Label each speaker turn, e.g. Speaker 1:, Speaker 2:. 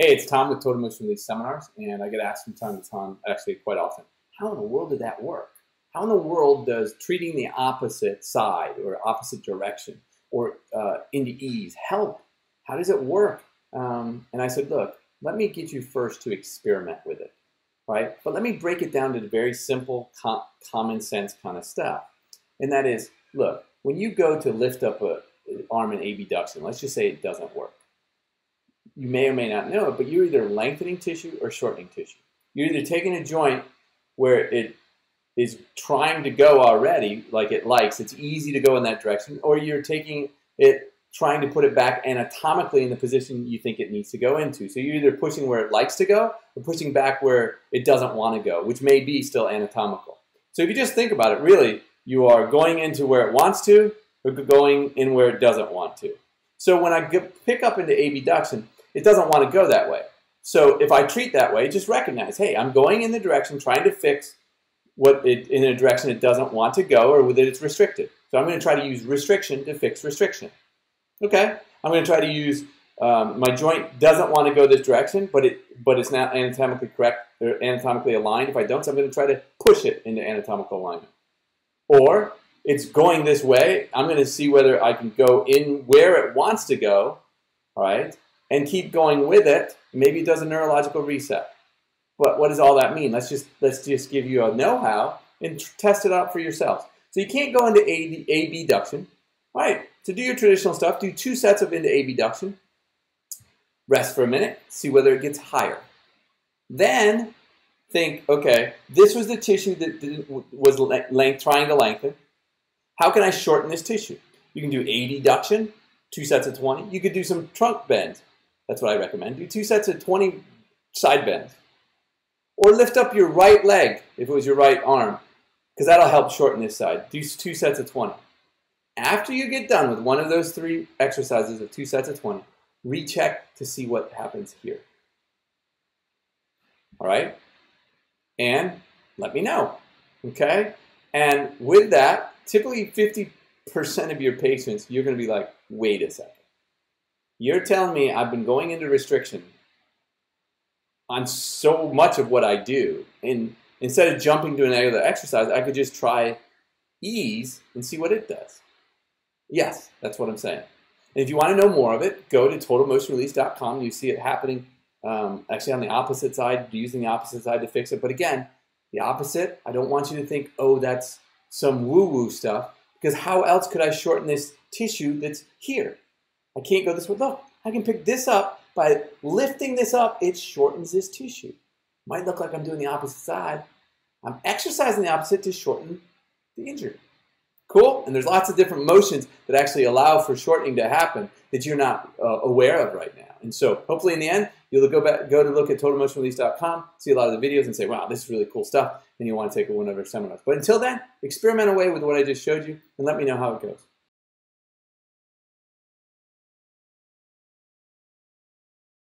Speaker 1: Hey, it's Tom with Total Motion Release Seminars, and I get asked from time to time, actually quite often, how in the world did that work? How in the world does treating the opposite side or opposite direction or uh, into ease help? How does it work? Um, and I said, look, let me get you first to experiment with it, right? But let me break it down to the very simple, com common sense kind of stuff. And that is, look, when you go to lift up a arm in abduction, let's just say it doesn't work you may or may not know it, but you're either lengthening tissue or shortening tissue. You're either taking a joint where it is trying to go already, like it likes, it's easy to go in that direction, or you're taking it, trying to put it back anatomically in the position you think it needs to go into. So you're either pushing where it likes to go or pushing back where it doesn't want to go, which may be still anatomical. So if you just think about it, really, you are going into where it wants to or going in where it doesn't want to. So when I pick up into abduction, it doesn't want to go that way. So if I treat that way, just recognize, hey, I'm going in the direction trying to fix what it, in a direction it doesn't want to go or that it's restricted. So I'm going to try to use restriction to fix restriction. Okay, I'm going to try to use um, my joint doesn't want to go this direction, but it but it's not anatomically correct or anatomically aligned. If I don't, so I'm going to try to push it into anatomical alignment. Or it's going this way. I'm going to see whether I can go in where it wants to go. All right, and keep going with it, maybe it does a neurological reset. But what does all that mean? Let's just let's just give you a know-how and test it out for yourselves. So you can't go into abduction. All right, to do your traditional stuff, do two sets of into abduction. Rest for a minute, see whether it gets higher. Then think, okay, this was the tissue that was length, trying to lengthen. How can I shorten this tissue? You can do adduction, two sets of 20. You could do some trunk bends. That's what I recommend. Do two sets of 20 side bends. Or lift up your right leg if it was your right arm, because that'll help shorten this side. Do two sets of 20. After you get done with one of those three exercises of two sets of 20, recheck to see what happens here. All right? And let me know. Okay? And with that, typically 50% of your patients, you're going to be like, wait a second. You're telling me I've been going into restriction on so much of what I do. And instead of jumping to another exercise, I could just try ease and see what it does. Yes, that's what I'm saying. And if you want to know more of it, go to totalmotionrelease.com. You see it happening um, actually on the opposite side, using the opposite side to fix it. But again, the opposite, I don't want you to think, oh, that's some woo-woo stuff, because how else could I shorten this tissue that's here? I can't go this way. Look, I can pick this up. By lifting this up, it shortens this tissue. Might look like I'm doing the opposite side. I'm exercising the opposite to shorten the injury. Cool? And there's lots of different motions that actually allow for shortening to happen that you're not uh, aware of right now. And so hopefully in the end, you'll go back, go to look at totalmotionrelease.com, see a lot of the videos and say, wow, this is really cool stuff. And you want to take one of our seminars. But until then, experiment away with what I just showed you and let me know how it goes.